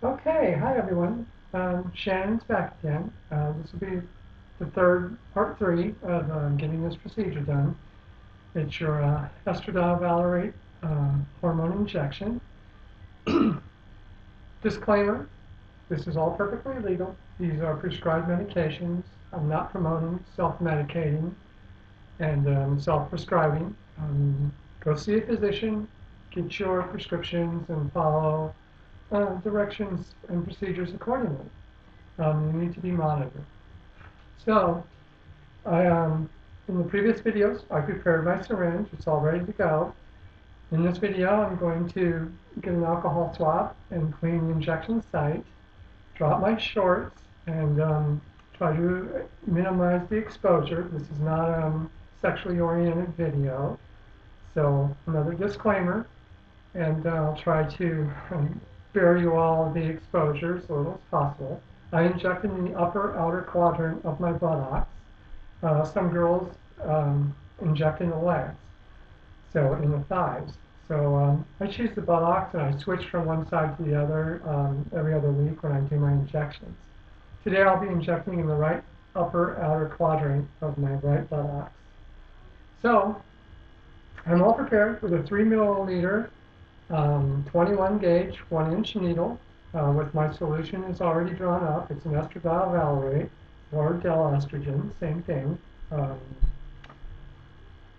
Okay, hi everyone. Um, Shannon's back again. Uh, this will be the third, part three of um, getting this procedure done. It's your uh, estradiol valerate uh, hormone injection. Disclaimer, this is all perfectly legal. These are prescribed medications. I'm not promoting self-medicating and um, self-prescribing. Um, go see a physician, get your prescriptions, and follow uh, directions and procedures accordingly. Um, you need to be monitored. So, I, um, in the previous videos, I prepared my syringe. It's all ready to go. In this video, I'm going to get an alcohol swab and clean the injection site, drop my shorts, and um, try to minimize the exposure. This is not a um, sexually oriented video. So, another disclaimer, and uh, I'll try to um, spare you all the exposure as little as possible. I inject in the upper outer quadrant of my buttocks. Uh, some girls um, inject in the legs, so in the thighs. So um, I choose the buttocks and I switch from one side to the other um, every other week when I do my injections. Today I'll be injecting in the right upper outer quadrant of my right buttocks. So I'm all prepared with a 3 milliliter um, 21 gauge, 1 inch needle uh, with my solution is already drawn up. It's an estradiol valerate or Delestrogen, same thing. Um,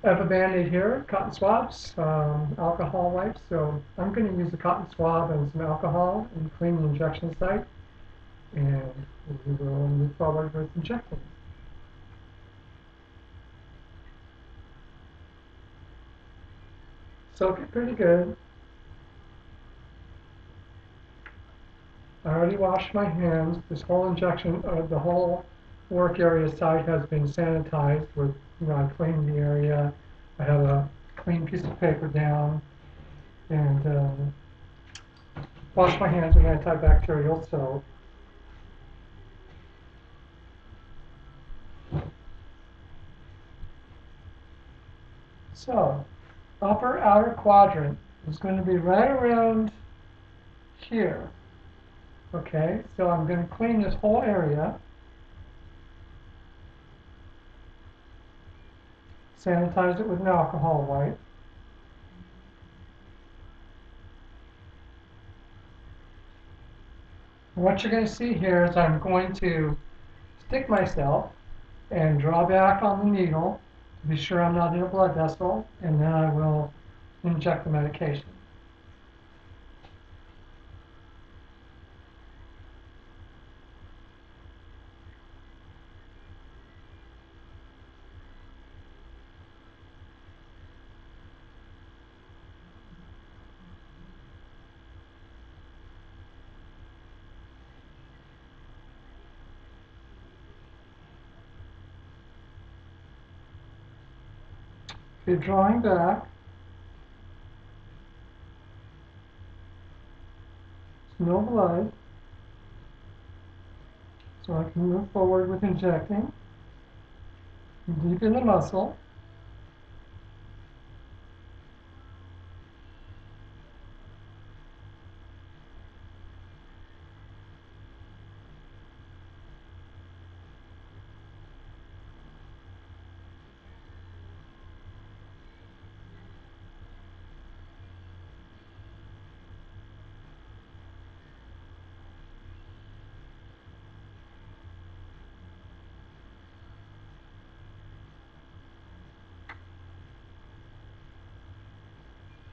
I have a band-aid here, cotton swabs, um, alcohol wipes. So I'm going to use a cotton swab and some alcohol and clean the injection site. And we will move forward with injecting. Soak it pretty good. Already washed my hands. This whole injection, uh, the whole work area site has been sanitized with, you know, I cleaned the area. I have a clean piece of paper down and um, wash my hands with antibacterial soap. So, upper outer quadrant is going to be right around here. Okay, so I'm going to clean this whole area. Sanitize it with an alcohol wipe. what you're going to see here is I'm going to stick myself and draw back on the needle to be sure I'm not in a blood vessel, and then I will inject the medication. You're drawing back, no blood, so I can move forward with injecting. Deep in the muscle.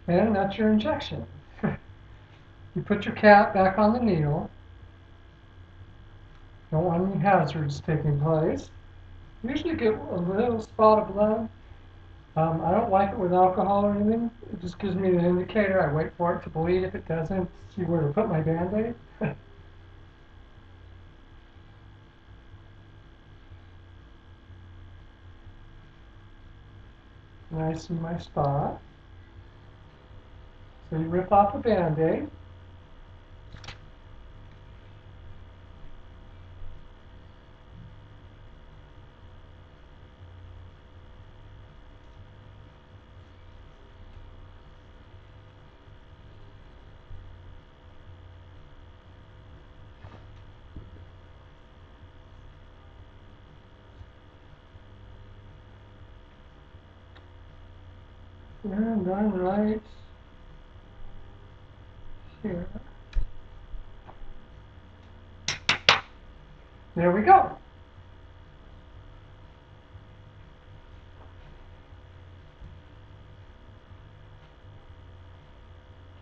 And that's your injection. you put your cap back on the needle. Don't want any hazards taking place. Usually get a little spot of blood. Um, I don't like it with alcohol or anything. It just gives me an indicator. I wait for it to bleed. If it doesn't, see where to put my band-aid. and I see my spot. So you rip off a Band-Aid. And I'm right here. There we go.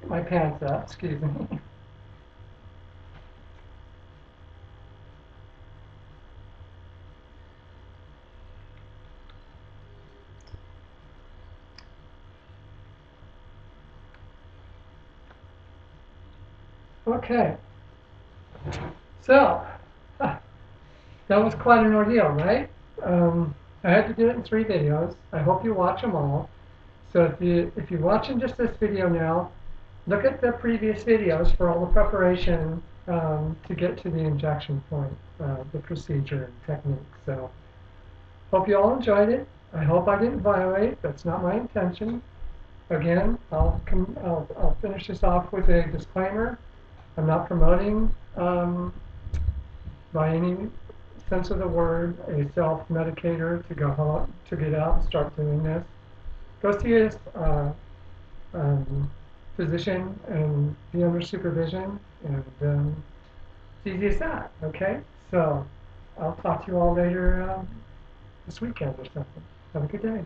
Get my pants up, excuse me. Okay. So, that was quite an ordeal, right? Um, I had to do it in three videos. I hope you watch them all. So if you if you're watching just this video now, look at the previous videos for all the preparation um, to get to the injection point, uh, the procedure and technique. So hope you all enjoyed it. I hope I didn't violate. That's not my intention. Again, I'll, I'll, I'll finish this off with a disclaimer. I'm not promoting, um, by any sense of the word, a self-medicator to go home, to get out and start doing this. Go see a uh, um, physician and be under supervision, and um, it's easy as that. Okay, so I'll talk to you all later um, this weekend or something. Have a good day.